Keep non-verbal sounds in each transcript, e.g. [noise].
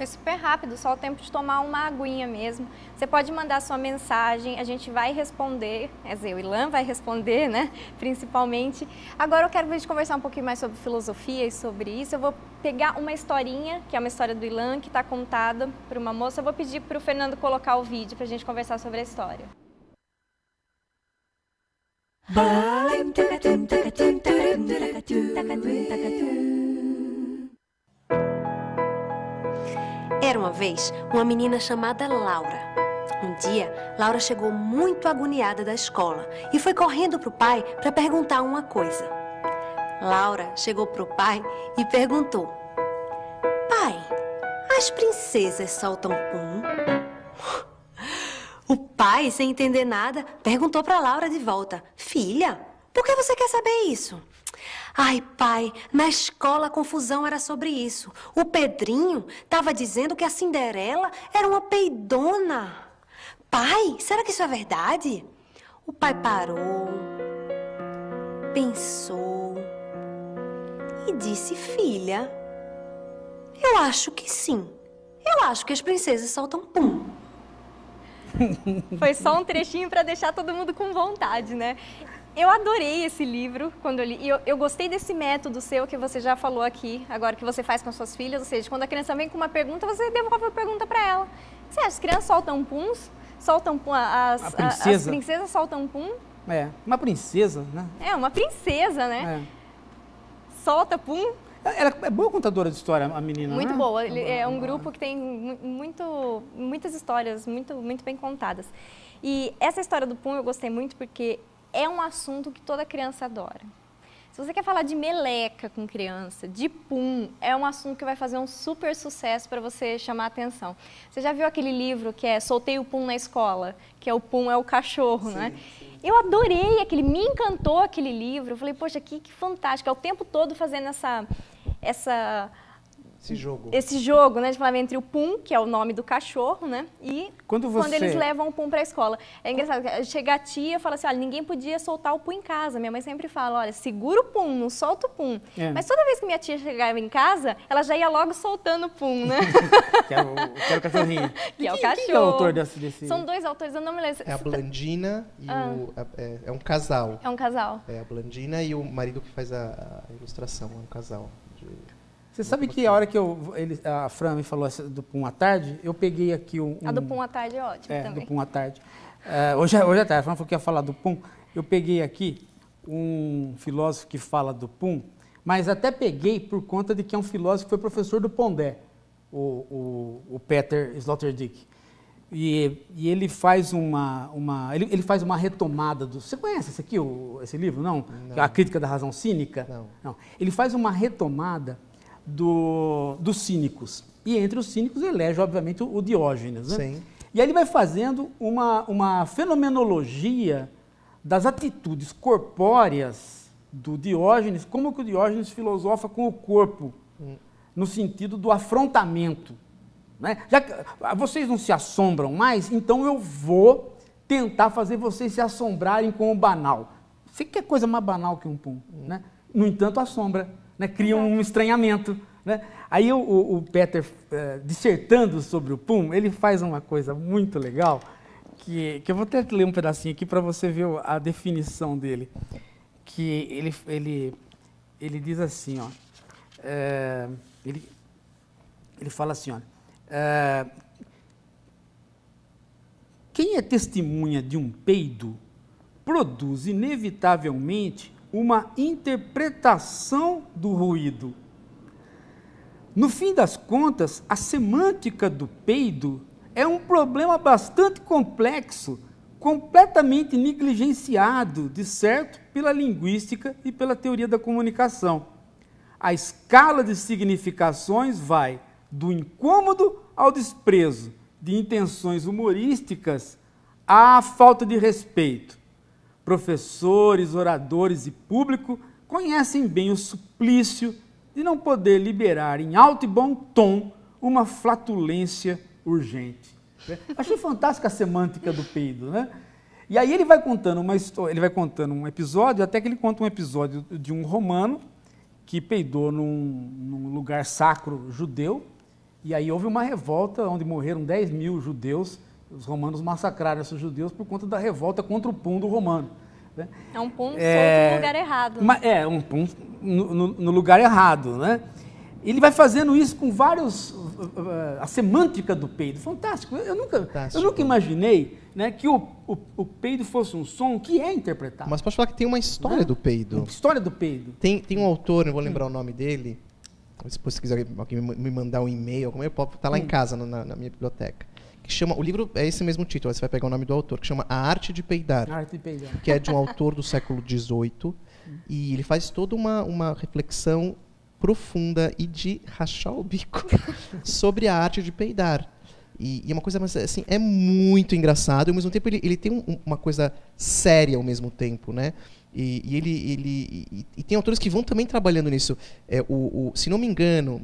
Foi super rápido, só o tempo de tomar uma aguinha mesmo. Você pode mandar sua mensagem, a gente vai responder, quer dizer, o Ilan vai responder, né, [laughs] principalmente. Agora eu quero a gente conversar um pouquinho mais sobre filosofia e sobre isso. Eu vou pegar uma historinha, que é uma história do Ilan, que está contada por uma moça. Eu vou pedir para o Fernando colocar o vídeo para a gente conversar sobre a história. Era uma vez uma menina chamada Laura. Um dia, Laura chegou muito agoniada da escola e foi correndo para o pai para perguntar uma coisa. Laura chegou para o pai e perguntou: Pai, as princesas soltam pum? O pai, sem entender nada, perguntou para Laura de volta: Filha, por que você quer saber isso? Ai, pai, na escola a confusão era sobre isso. O Pedrinho estava dizendo que a Cinderela era uma peidona. Pai, será que isso é verdade? O pai parou, pensou e disse: Filha, eu acho que sim. Eu acho que as princesas soltam pum. Foi só um trechinho para deixar todo mundo com vontade, né? Eu adorei esse livro quando eu li. E eu, eu, gostei desse método seu que você já falou aqui, agora que você faz com suas filhas. Ou seja, quando a criança vem com uma pergunta, você devolve a pergunta para ela. Você acha as crianças soltam puns? Soltam pum, as, a princesa. as princesas soltam pum? É, uma princesa, né? É, uma princesa, né? É. Solta pum. Ela é boa contadora de história, a menina, Muito né? boa. Ele é um grupo que tem muito, muitas histórias muito, muito bem contadas. E essa história do pum eu gostei muito porque é um assunto que toda criança adora. Se você quer falar de meleca com criança, de pum, é um assunto que vai fazer um super sucesso para você chamar a atenção. Você já viu aquele livro que é Soltei o Pum na Escola? Que é o Pum é o cachorro, sim, né? Sim. Eu adorei aquele, me encantou aquele livro. Eu falei, poxa, que, que fantástico. É o tempo todo fazendo essa, essa esse jogo. Esse jogo, né? De falar entre o Pum, que é o nome do cachorro, né? E quando, você... quando eles levam o Pum para a escola. É engraçado, chega a tia e fala assim, olha, ninguém podia soltar o Pum em casa. Minha mãe sempre fala, olha, segura o Pum, não solta o Pum. É. Mas toda vez que minha tia chegava em casa, ela já ia logo soltando o Pum, né? [laughs] que, é o, que é o cachorrinho. [laughs] que é o cachorro. Quem é o autor desse, desse... São dois autores, eu não me lembro. É a Blandina e ah. o... É, é, um casal. É um casal. É a Blandina e o marido que faz a, a ilustração, é um casal. De... Você sabe que a hora que eu, ele, a Fran me falou do Pum à tarde, eu peguei aqui um... um a do Pum à tarde é ótimo é, também. do Pum à tarde. Uh, hoje, hoje à tarde, a Fran falou que ia falar do Pum. Eu peguei aqui um filósofo que fala do Pum, mas até peguei por conta de que é um filósofo que foi professor do Pondé, o, o, o Peter Sloterdijk. E, e, ele faz uma, uma ele, ele, faz uma retomada do. Você conhece esse aqui, o, esse livro? Não? não? A crítica da razão cínica? Não. não. Ele faz uma retomada do, dos cínicos. E entre os cínicos elege, obviamente, o Diógenes. Né? Sim. E aí ele vai fazendo uma, uma fenomenologia das atitudes corpóreas do Diógenes, como que o Diógenes filosofa com o corpo, hum. no sentido do afrontamento. Né? Já que vocês não se assombram mais, então eu vou tentar fazer vocês se assombrarem com o banal. Você quer coisa mais banal que um pum, né? No entanto, assombra né, criam um estranhamento. Né? Aí o, o Peter, uh, dissertando sobre o Pum, ele faz uma coisa muito legal, que, que eu vou até ler um pedacinho aqui para você ver a definição dele. Que ele, ele, ele diz assim, ó, é, ele, ele fala assim, ó, é, quem é testemunha de um peido produz inevitavelmente uma interpretação do ruído. No fim das contas, a semântica do peido é um problema bastante complexo, completamente negligenciado, de certo, pela linguística e pela teoria da comunicação. A escala de significações vai do incômodo ao desprezo, de intenções humorísticas à falta de respeito professores, oradores e público conhecem bem o suplício de não poder liberar em alto e bom tom uma flatulência urgente. Achei fantástica a semântica do peido, né? E aí ele vai contando uma história, ele vai contando um episódio, até que ele conta um episódio de um romano que peidou num, num lugar sacro judeu, e aí houve uma revolta onde morreram 10 mil judeus, os romanos massacraram esses judeus por conta da revolta contra o pum do romano. né? É um pum É, solto no lugar errado. Uma- é, um pum no, no- no lugar errado, né? Ele vai fazendo isso com vários... uh, a semântica do peido, fantástico. Eu nunca, Fantástico. eu nunca imaginei né, que o, o, o peido fosse um som que é interpretado. Mas pode falar que tem uma história Né? do peido. História do peido. Tem, tem um autor, não vou lembrar o nome dele. Se você quiser alguém me mandar um e-mail, como eu posso, tá lá em casa, na, na minha biblioteca. Que chama, o livro é esse mesmo título, você vai pegar o nome do autor, que chama A Arte de Peidar. A arte de peidar. que é de um autor do século XVIII, e ele faz toda uma, uma reflexão profunda e de rachar o bico [laughs] sobre a arte de peidar. E, e é uma coisa, mas, assim, é muito engraçado, e ao mesmo tempo ele, ele tem um- uma coisa séria ao mesmo tempo, né? E, e ele, ele e, e tem autores que vão também trabalhando nisso. É, o, o- se não me engano,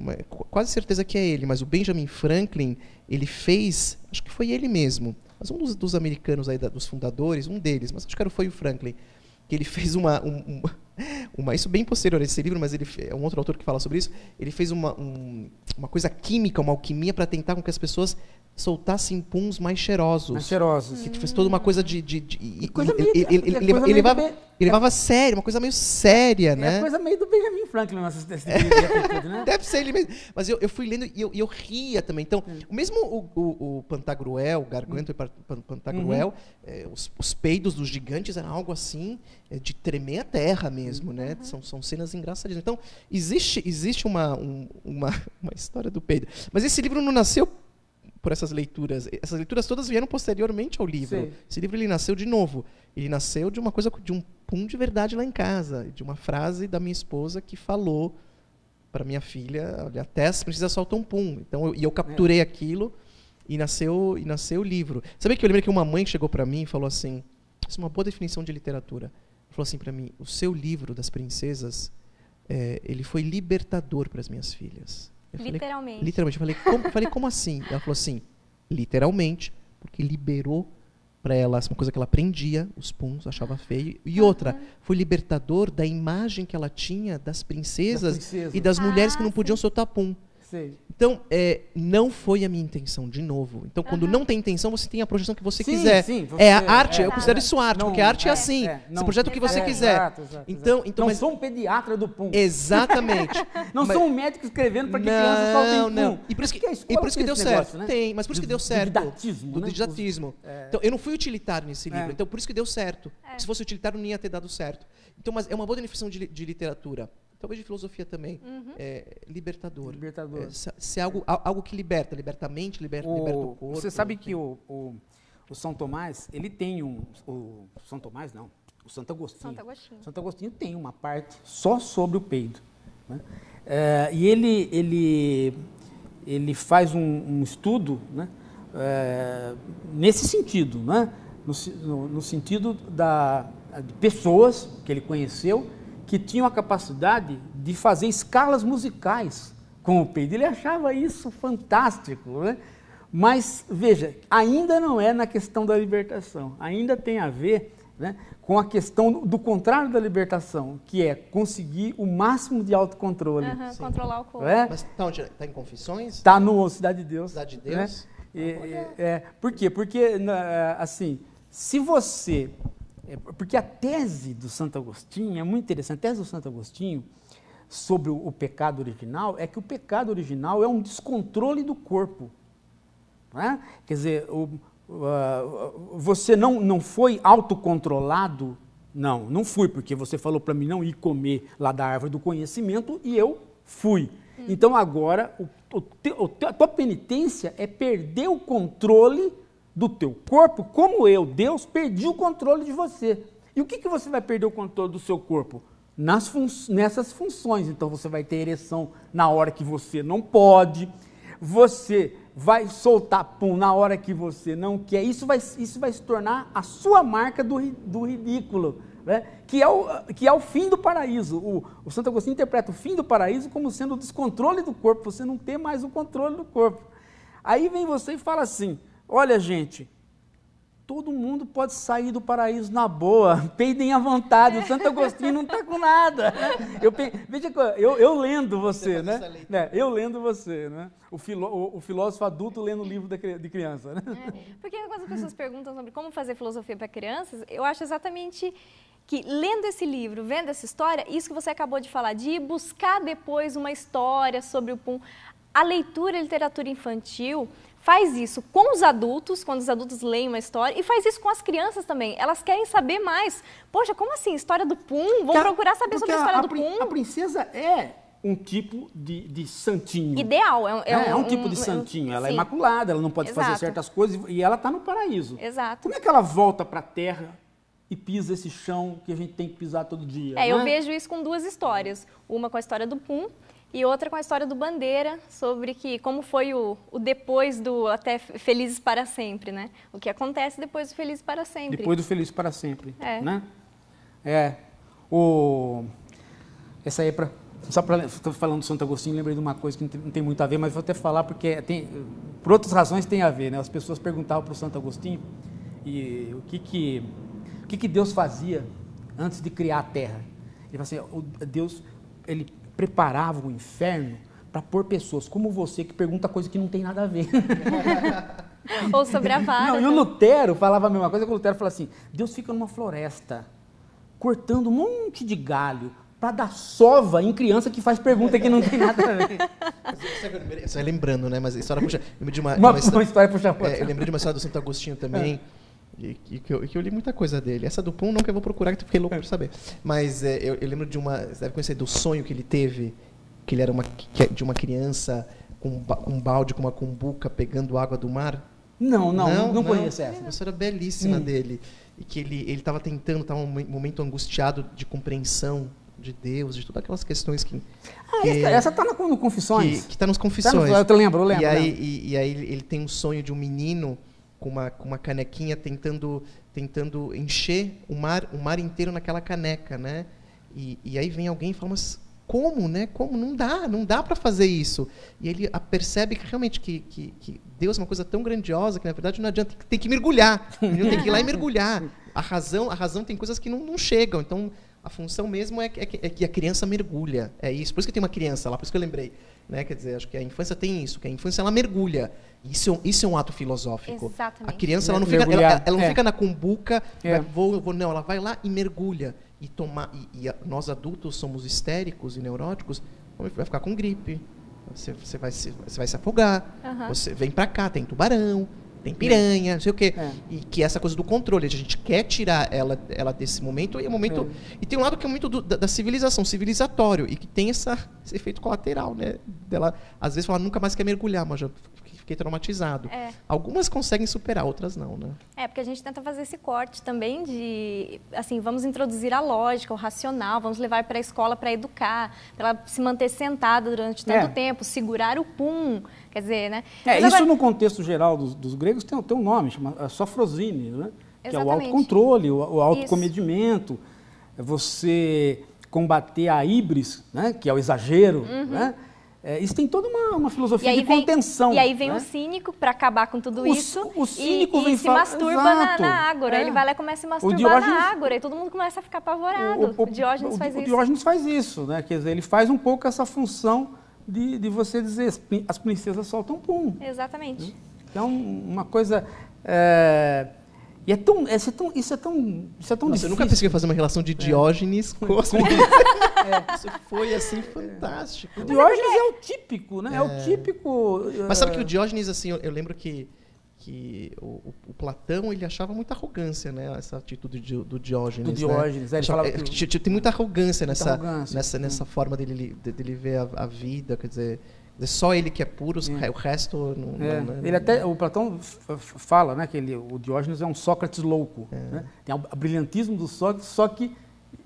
quase certeza que é ele, mas o Benjamin Franklin, ele fez, acho que foi ele mesmo, mas um dos, dos americanos aí, da- dos fundadores, um deles, mas acho que era, foi o Franklin, que ele fez uma, um- um- uma isso bem posterior a esse livro, mas ele é um outro autor que fala sobre isso. Ele fez uma, um- uma coisa química, uma alquimia para tentar com que as pessoas soltassssem puns mais cheirosos. Mais cheirosos. Que fez toda uma coisa de. de, de- e- coisa ele, ele- ele- é ele- levava, ele levava a sério, uma coisa meio séria, É né? a coisa meio do Benjamin Franklin, esse [laughs] de atitude, né? Deve ser ele mesmo. Mas eu, eu fui lendo e eu, eu ria também. Então, Hum. o mesmo o, o, o Pantagruel, o Garganto e Pan- Pan- Pantagruel, Uhum. eh, os, os peidos dos gigantes eram algo assim, eh, de tremer a terra mesmo, Uhum. né? São, são cenas engraçadíssimas. Então, existe, existe uma, um- uma, [laughs] uma história do peido. Mas esse livro não nasceu por essas leituras. Essas leituras todas vieram posteriormente ao livro. Sei. Esse livro ele nasceu de novo. Ele nasceu de uma coisa, de um pum de verdade lá em casa, de uma frase da minha esposa que falou para minha filha, olha, até as princesas soltam pum. Então, eu, e eu capturei aquilo e nasceu e nasceu o livro. Sabe que eu lembrei que uma mãe chegou para mim e falou assim, isso é uma boa definição de literatura. Falou assim para mim, o seu livro das princesas, eh, ele foi libertador para as minhas filhas. Eu falei, Literalmente. Literalmente. Eu falei, como, eu falei, como assim? Ela falou assim, literalmente, porque liberou para elas uma coisa que ela aprendia, os puns, achava feio. E outra, foi libertador da imagem que ela tinha das princesas, Das princesas. e das mulheres que Ah, não podiam soltar pum. Sei. Então, é, não foi a minha intenção, de novo. Então, quando não tem intenção, você tem a projeção que você Sim, quiser. sim, você- é a arte, é, eu considero é. isso arte, Não, porque a arte é, é, assim. é, você não- projeta o que você É, quiser. exato, exato, então, então, não mas, sou um pediatra do pum. exatamente. [laughs] Não Mas- sou um médico escrevendo para que crianças soltem não, pum. não. E por isso que, e por isso que tem deu esse certo. negócio, né? Tem, mas por isso que Do- deu do certo. didatismo, Do né? didatismo. Então, eu não fui utilitário nesse livro. É. Então, por isso que deu certo. Se fosse utilitário, não ia ter dado certo. Então, mas é uma boa definição de literatura. Talvez de filosofia também. É, libertador. Libertador. É, se, se é algo, al- algo que liberta. Liberta a mente, liberta, liberta o O- corpo. você sabe que o, o, o São Tomás, ele tem um. O São Tomás, não. O Santo Agostinho. Santo Agostinho. Santo Agostinho tem uma parte só sobre o peido. né? É, e ele, ele, ele faz um, um estudo né, é, nesse sentido, né? no, no- no sentido da, de pessoas que ele conheceu que tinham a capacidade de fazer escalas musicais com o peido. Ele achava isso fantástico. Né? Mas, veja, ainda não é na questão da libertação, ainda tem a ver né, com a questão do contrário da libertação, que é conseguir o máximo de autocontrole. Aham, controlar o corpo. Né? Mas tá onde? Tá em Confissões? Está no Cidade de Deus. Cidade de né? Deus? E- e- é, por quê? Porque, assim, se você. É, porque a tese do Santo Agostinho é muito interessante. A tese do Santo Agostinho sobre o, o pecado original é que o pecado original é um descontrole do corpo. né? Quer dizer, o- ah, você não, não foi autocontrolado? Não, não fui, porque você falou para mim não ir comer lá da árvore do conhecimento e eu fui. Então agora, o te- a tua penitência é perder o controle do teu corpo, como eu, Deus, perdi o controle de você. E o que, que você vai perder o controle do seu corpo? Nas fun- nessas funções. Então você vai ter ereção na hora que você não pode, você vai soltar pum na hora que você não quer. Isso vai, isso vai se tornar a sua marca do, do ridículo, né? que, é o, que é o fim do paraíso. O, o Santo Agostinho interpreta o fim do paraíso como sendo o descontrole do corpo, você não ter mais o controle do corpo. Aí vem você e fala assim: olha, gente, todo mundo pode sair do paraíso na boa, [laughs] peidem à vontade, o Santo Agostinho não está com nada. Eu, veja, eu, eu lendo você, né? né? Eu lendo você, né? O, filó, o, o, filósofo adulto lendo o livro de criança. Né? É, porque quando as pessoas perguntam sobre como fazer filosofia para crianças, eu acho exatamente que lendo esse livro, vendo essa história, isso que você acabou de falar, de ir buscar depois uma história sobre o Pum, a leitura e literatura infantil faz isso com os adultos, quando os adultos leem uma história, e faz isso com as crianças também. Elas querem saber mais. Poxa, como assim? História do Pum? Vão procurar saber sobre a história a, do Pum. A princesa é um tipo de, de santinho. Ideal. É, um, é, é um, um, tipo de santinho. ela é sim. é imaculada, ela não pode Exato. fazer certas coisas e ela está no paraíso. Exato. Como é que ela volta para a terra e pisa esse chão que a gente tem que pisar todo dia? É, eu é? vejo isso com duas histórias. Uma com a história do Pum e outra com a história do Bandeira, sobre que como foi o, o, depois do até Felizes para Sempre, né? O que acontece depois do Felizes para Sempre. Depois do Felizes para Sempre, é. né? É. O... Essa aí é para... Só para falando do Santo Agostinho, lembrei de uma coisa que não tem, não tem, muito a ver, mas vou até falar porque tem, por outras razões tem a ver, né? As pessoas perguntavam para o Santo Agostinho e o que que o que que Deus fazia antes de criar a Terra? Ele falou assim, Deus ele preparava o inferno para pôr pessoas como você que pergunta coisa que não tem nada a ver. [laughs] Ou sobre a vara. Não, e o Lutero falava a mesma coisa que o Lutero falou assim: Deus fica numa floresta, cortando um monte de galho para dar sova em criança que faz pergunta que não tem nada a ver. Só lembrando, né? Mas a história puxa. Eu de uma, uma, uma, história, [laughs] uma história puxa. É, eu lembrei de uma história do Santo Agostinho também. É e, que, eu, que eu li muita coisa dele. Essa do Pum não que eu vou procurar, que eu fiquei louco por saber. Mas é, eu, eu, lembro de uma. Você deve conhecer do sonho que ele teve, que ele era uma, que, é de uma criança com um balde com uma cumbuca pegando água do mar. Não, não, não, não, conheço essa. Uma história belíssima hum. dele. E que ele estava tentando, estava um momento angustiado de compreensão de Deus, de todas aquelas questões que. Ah, que, essa está no Confissões. Que está nos Confissões. Tá no, eu lembro, eu lembro. E aí. E, e aí ele tem um sonho de um menino com uma, com uma canequinha tentando, tentando encher o mar, o mar inteiro naquela caneca, né? E, e aí vem alguém e fala, mas como, né? Como? Não dá, não dá para fazer isso. E ele percebe que realmente que, que, que, Deus é uma coisa tão grandiosa que na verdade não adianta, tem que mergulhar. Tem que ir lá e mergulhar. A razão, a razão tem coisas que não, não chegam. Então a função mesmo é que, é, que, é que a criança mergulha. É isso. Por isso que tem uma criança lá, por isso que eu lembrei. Né? Quer dizer, acho que a infância tem isso, que a infância ela mergulha. Isso, é isso é um ato filosófico. Exatamente. A criança ela não fica, ela, ela não é. fica na cumbuca, é. vou, vou, não, ela vai lá e mergulha. E, tomar, e, e a, nós adultos somos histéricos e neuróticos, vai ficar com gripe. Você, você, vai, se, você vai se afogar. Uhum. Você vem para cá, tem tubarão, tem piranha, não sei o quê. É. E que essa coisa do controle, a gente quer tirar ela, ela desse momento, e é um momento. É. E tem um lado que é muito do, da, da, civilização, civilizatório, e que tem essa, esse efeito colateral, né? Dela, às vezes, falar, nunca mais quer mergulhar, mas já fiquei traumatizado. É. Algumas conseguem superar, outras não, né? É, porque a gente tenta fazer esse corte também de, assim, vamos introduzir a lógica, o racional, vamos levar para a escola para educar, para ela se manter sentada durante tanto é. tempo, segurar o pum, quer dizer, né? É, Mas isso agora... no contexto geral dos, dos gregos tem, tem um nome, chama é sofrosine, né? Que é o autocontrole, o, o autocomedimento, é você combater a ibris, né? que é o exagero, uhum. né? É, isso tem toda uma, uma filosofia de vem, contenção. E aí vem né? o cínico para acabar com tudo o, isso. O cínico e, vem e se masturba na, na, ágora. É. Ele vai lá e começa a se masturbar Diógenes, na ágora. E todo mundo começa a ficar apavorado. O, o, o Diógenes faz isso. O Diógenes faz isso, né? Quer dizer, ele faz um pouco essa função de, de você dizer as princesas soltam pum. Exatamente. Então, uma coisa... É, e é tão, é, isso é tão, isso é tão, isso é tão Nossa, difícil. Eu nunca pensei fazer uma relação de é. Diógenes é. com... [laughs] é. Isso foi, assim, fantástico. O Diógenes é o típico, né? É, o é. típico... Mas sabe que o Diógenes, assim, eu, eu lembro que que o, o, Platão ele achava muita arrogância, né? Essa atitude do, do Diógenes. Do Diógenes, né? ele falava que... tem muita arrogância nessa, arrogância. nessa, nessa forma dele, dele ver a, a vida, quer dizer, só ele que é puro, é. o resto não, é. não, Ele até, o Platão fala, né, que ele, o Diógenes é um Sócrates louco. É. Né? Tem o brilhantismo do Sócrates, só que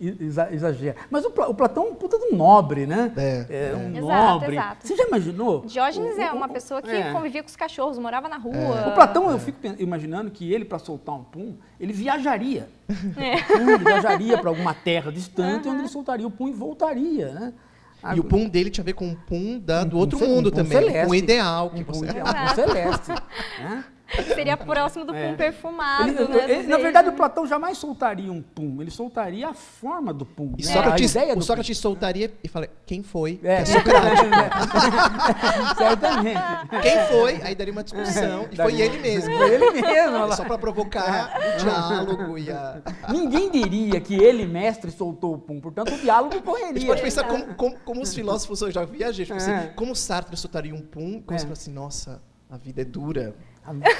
exagera. Mas o, o Platão é um puta de um nobre, né? É, é um exato, nobre. Exato. Você já imaginou? Diógenes o, é uma pessoa que é. convivia com os cachorros, morava na rua. É. O Platão, eu fico imaginando que ele, para soltar um pum, ele viajaria. É. Ele viajaria para alguma terra distante, uhum. onde ele soltaria o pum e voltaria, né? E o pum dele tinha a ver com o pum da, do um outro mundo um também. Celeste. Um ideal. Que um, você... um, um celeste. [laughs] né? [laughs] Seria próximo do É. pum perfumado, Ele- né? ele- na verdade, o Platão jamais soltaria um pum, ele soltaria a forma do pum. E né? Sócrates, a ideia o Sócrates soltaria e fala, quem foi? pum. É, É Socrático. [laughs] certamente. Quem foi? Aí daria uma discussão. E foi ele mesmo. Foi ele mesmo. olha lá. Só pra provocar o diálogo e a... Ninguém diria que ele, mestre, soltou o pum, portanto o diálogo A gente correria. pode pensar como, como, como os filósofos hoje já viajei, tipo assim, É. como Sartre soltaria um pum, como É. se fosse assim, nossa, a vida é dura.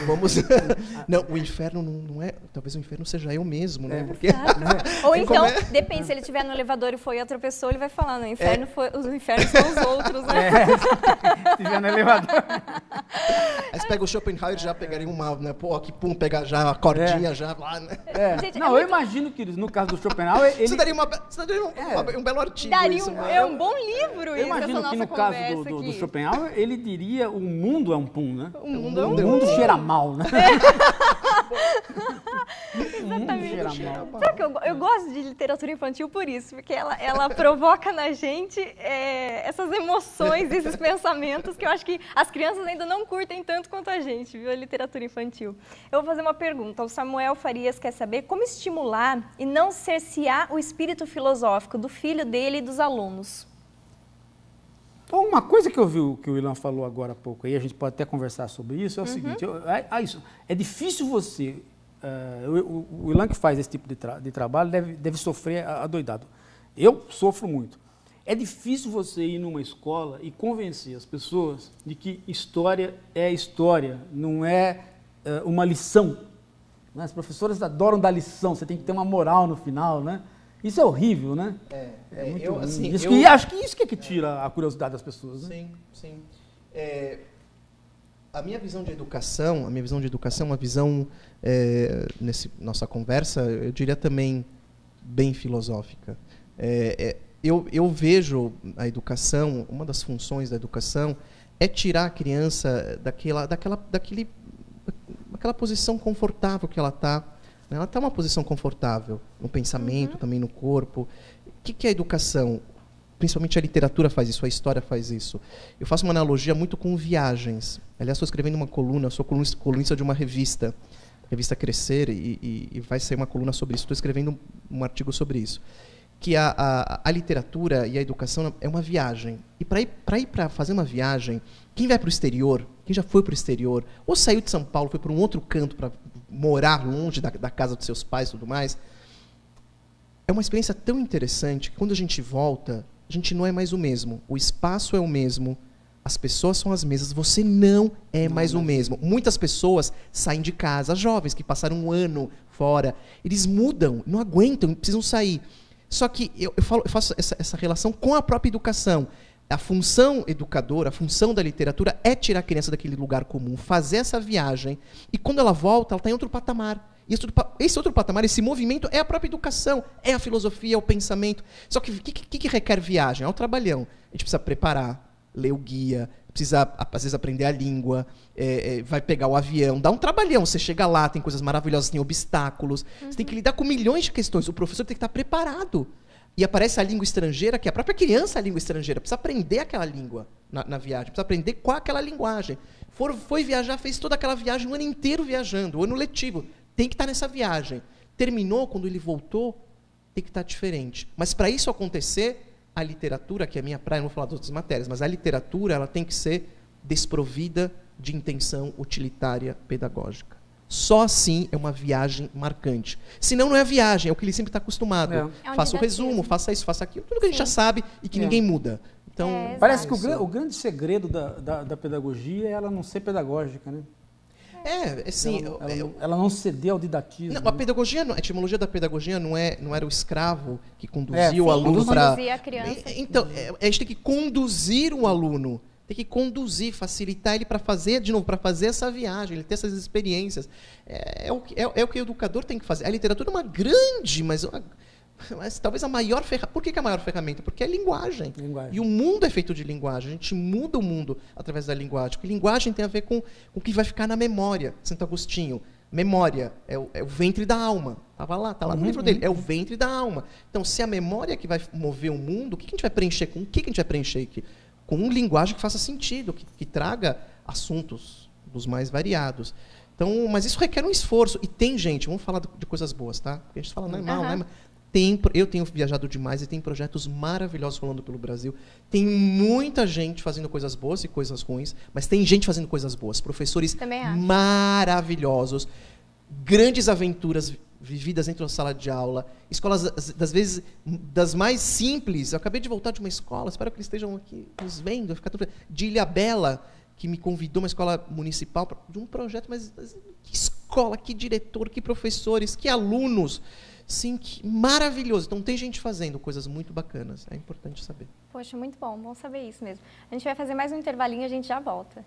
Vamos. [laughs] [laughs] não, o inferno não, não é. Talvez o inferno seja eu mesmo, né? É. Porque. [laughs] Ou Como então, é? depende, se ele estiver no elevador e foi outra pessoa, ele vai falar, no inferno, foi, os infernos são os outros, né? É, se tiver no elevador. Aí você pega o Schopenhauer já pegaria uma, né? Pô, que pum, pega já a cordinha já lá, né? É. [laughs] Gente, é não, eu muito- imagino que no caso do Schopenhauer, ele, Isso daria, uma, isso daria um, É. uma- um belo artigo. Daria isso, um, né? é um bom livro eu isso, imagino que no caso do, do, do. Schopenhauer, ele diria o mundo é um pum, né? O mundo é um O mundo cheira mal, né? [laughs] Exatamente. mal. Sabe que eu, eu gosto de literatura infantil por isso, porque ela, ela provoca na gente é, essas emoções, [laughs] esses pensamentos que eu acho que as crianças ainda não curtem tanto quanto a gente, viu, a literatura infantil. Eu vou fazer uma pergunta. O Samuel Farias quer saber como estimular e não cercear o espírito filosófico do filho dele e dos alunos. Então, uma coisa que eu vi o- que o Ilan falou agora há pouco, aí a gente pode até conversar sobre isso, é o seguinte, eu- é, é isso, é difícil você, eh, o, o- Ilan que faz esse tipo de, tra- de trabalho deve, deve sofrer a- adoidado. Eu sofro muito. É difícil você ir numa escola e convencer as pessoas de que história é história, não é eh, uma lição. As professoras adoram dar lição, você tem que ter uma moral no final, né? Isso é horrível, né? É, É é, muito eu, assim, Isso eu- que- acho que isso que, é que tira a curiosidade das pessoas. Né? Sim, sim. É, a minha visão de educação, a minha visão de educação, é uma visão é, nesse nossa conversa, eu diria também bem filosófica. É, é, eu, eu vejo a educação, uma das funções da educação é tirar a criança daquela, daquela, daquele, daquela posição confortável que ela está. Ela está numa posição confortável no pensamento, também no corpo. O que, que é a educação? Principalmente a literatura faz isso, a história faz isso. Eu faço uma analogia muito com viagens. Aliás, estou escrevendo uma coluna, sou colunista, de uma revista, revista Crescer, e, e- e vai sair uma coluna sobre isso. Estou escrevendo um, artigo sobre isso. Que a, a, a literatura e a educação é uma viagem. E para ir para ir fazer uma viagem, quem vai para o exterior, quem já foi para o exterior, ou saiu de São Paulo, foi para um outro canto para morar longe da, da casa dos seus pais e tudo mais, é uma experiência tão interessante que quando a gente volta, a gente não é mais o mesmo. O espaço é o mesmo, as pessoas são as mesmas, você não é mais o mesmo. Muitas pessoas saem de casa, jovens que passaram um ano fora, eles mudam, não aguentam, precisam sair. Só que eu, eu falo- eu faço essa, essa relação com a própria educação. A função educadora, a função da literatura é tirar a criança daquele lugar comum, fazer essa viagem, e quando ela volta, ela está em outro patamar. E esse outro, pa- esse outro patamar, esse movimento, é a própria educação, é a filosofia, é o pensamento. Só que o que, que, que requer viagem? É o trabalhão. A gente precisa preparar, ler o guia, precisa, às vezes, aprender a língua, é, é, vai pegar o avião, dá um trabalhão. Você chega lá, tem coisas maravilhosas, tem obstáculos, você tem que lidar com milhões de questões. O professor tem que estar preparado. E aparece a língua estrangeira, que a própria criança é a língua estrangeira, precisa aprender aquela língua na, na viagem, precisa aprender qual é aquela linguagem. For, foi viajar, fez toda aquela viagem, o ano inteiro viajando, o ano letivo. Tem que estar nessa viagem. Terminou, quando ele voltou, tem que estar diferente. Mas para isso acontecer, a literatura, que é a minha praia, não vou falar de outras matérias, mas a literatura ela tem que ser desprovida de intenção utilitária pedagógica. Só assim é uma viagem marcante. Senão não é viagem, é o que ele sempre está acostumado. É. É um faça o resumo, faça isso, faça aquilo, tudo que a gente já sabe e que É. ninguém muda. Então, É, Parece que o, o grande segredo da, da, da pedagogia é ela não ser pedagógica, né? é, assim, ela, ela eu- não- ela não ceder ao didatismo. Não, a né? pedagogia, não- a etimologia da pedagogia não é, não era o escravo que conduzia É, o sim, aluno para. conduzia a criança. Então, é, a gente tem que conduzir o aluno, tem que conduzir, facilitar ele para fazer, de novo, para fazer essa viagem, ele ter essas experiências. É, é o, que- é, é o que o educador tem que fazer. A literatura é uma grande, mas, uma- mas talvez a maior ferramenta. Por que, que é a maior ferramenta? Porque é linguagem. Linguagem. E o mundo é feito de linguagem. A gente muda o mundo através da linguagem. Porque linguagem tem a ver com, com o que vai ficar na memória. Santo Agostinho. Memória é o, é o ventre da alma. Estava lá, está lá no Uhum, livro dele. É o ventre da alma. Então, se a memória é que vai mover o mundo, o que, a gente vai preencher? Com o que, que a gente vai preencher aqui? Com linguagem que faça sentido, que, que traga assuntos dos mais variados. Então, mas isso requer um esforço. E tem gente, vamos falar de coisas boas, tá? Porque a gente fala, não é mal, Aham. não é mal. Tem, eu tenho viajado demais e tem projetos maravilhosos rolando pelo Brasil. Tem muita gente fazendo coisas boas e coisas ruins, mas tem gente fazendo coisas boas. Professores maravilhosos, grandes aventuras vividas dentro da sala de aula, escolas das- vezes das mais simples. Eu acabei de voltar de uma escola, espero que eles estejam aqui nos vendo, ficar tudo de Ilha Bela, que me convidou uma escola municipal de um projeto, mas que escola, que diretor, que professores, que alunos. Sim, que maravilhoso. Então tem gente fazendo coisas muito bacanas. É importante saber. Poxa, muito bom, bom saber isso mesmo. A gente vai fazer mais um intervalinho a gente já volta.